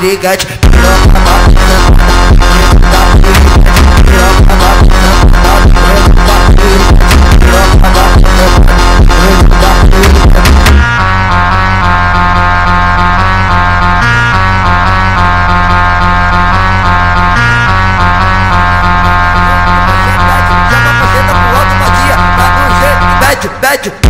piriguete, piroca Bad, bad.